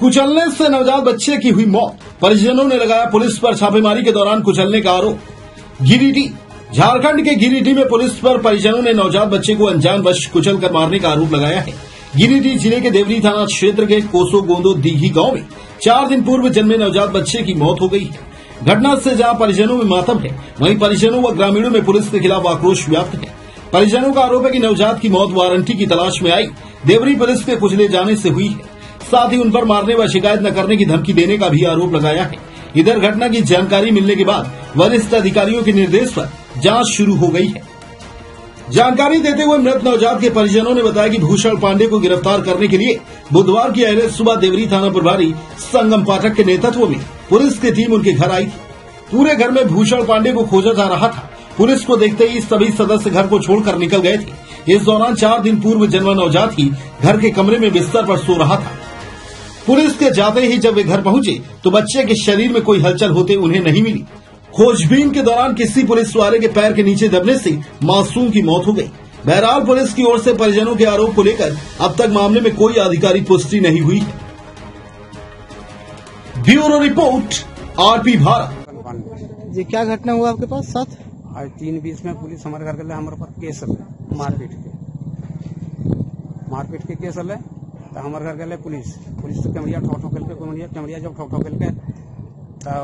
कुचलने से नवजात बच्चे की हुई मौत। परिजनों ने लगाया पुलिस पर छापेमारी के दौरान कुचलने का आरोप। गिरिडीह। झारखंड के गिरिडीह में पुलिस पर परिजनों ने नवजात बच्चे को अनजान वश कुचल कर मारने का आरोप लगाया है। गिरिडीह ज़िले के देवरी थाना क्षेत्र के कोसो गोंदो दीघी गाँव में चार दिन पूर्व जन्मे नवजात बच्चे की मौत हो गई है। घटना से जहाँ परिजनों में मातम है, वहीं परिजनों व ग्रामीणों में पुलिस के खिलाफ आक्रोश व्याप्त है। परिजनों का आरोप है कि नवजात की मौत वारंटी की तलाश में आई। देवरी पुलिस के कुचले जाने से हुई है। साथ ही उन पर मारने व शिकायत न करने की धमकी देने का भी आरोप लगाया है। इधर घटना की जानकारी मिलने के बाद वरिष्ठ अधिकारियों के निर्देश पर जाँच शुरू हो गई है। जानकारी देते हुए मृत नवजात के परिजनों ने बताया कि भूषण पांडे को गिरफ़्तार करने के लिए बुधवार की अहले सुबह देवरी थाना प्रभारी संगम पाठक के नेतृत्व में पुलिस की टीम उनके घर आई थी। पूरे घर में भूषण पांडे को खोजा जा रहा था। पुलिस को देखते ही सभी सदस्य घर को छोड़कर निकल गए थे। इस दौरान चार दिन पूर्व जन्मा नवजात ही घर के कमरे में बिस्तर पर सो रहा था। पुलिस के जाते ही जब वे घर पहुँचे तो बच्चे के शरीर में कोई हलचल होते उन्हें नहीं मिली। खोजबीन के दौरान किसी पुलिस वाले के पैर के नीचे दबने से मासूम की मौत हो गई। बहरहाल पुलिस की ओर से परिजनों के आरोप को लेकर अब तक मामले में कोई आधिकारिक पुष्टि नहीं हुई। Bureau report RP Bharat ji क्या घटना हुआ आपके पास? साथ आज तीन बीस में पुलिस हमारे घर के हमारे पर केस मारपीट के। मारपीट के केस है? तो हमारे घर गए पुलिस पुलिस तो कैमरिया ठोक ठोक के कैमरिया कैमरिया जब ठोक ठोक के तो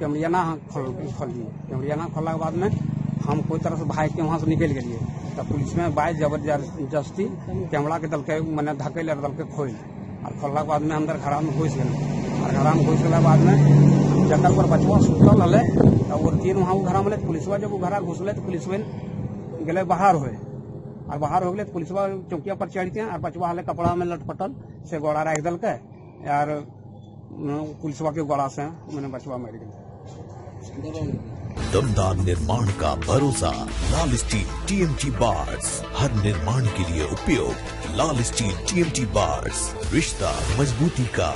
कैमरिया ना खोल खोलिए कैमरिया ना खोलने के बाद में हम कोई तरह से भाग के वहाँ से निकल गए। तो पुलिस में बाइक ज़बरदस्ती कैमरा के दल के, मैंने धके दल के खोल और खोलने के बाद में अंदर घरा में घुस गए। और घरा में घुस गए बाद में जंगल पर बचवा सुतल रहे तो वो तीन वहाँ घर में पुलिसवा जब घरा घुसले तो पुलिस गए बाहर हुए। और बाहर हो गए तो पुलिसवा चौकिया पर चढ़ के और बचवा हले कपड़ा में लटपटल से गोड़ा रख दल के यार पुलिसवा के गोड़ा से मैंने बचवा मर गए दमदार निर्माण का भरोसा, लाल स्टील टीएमटी बार्स। हर निर्माण के लिए उपयोग लाल स्टील टीएमटी बार्स। रिश्ता, मजबूती का।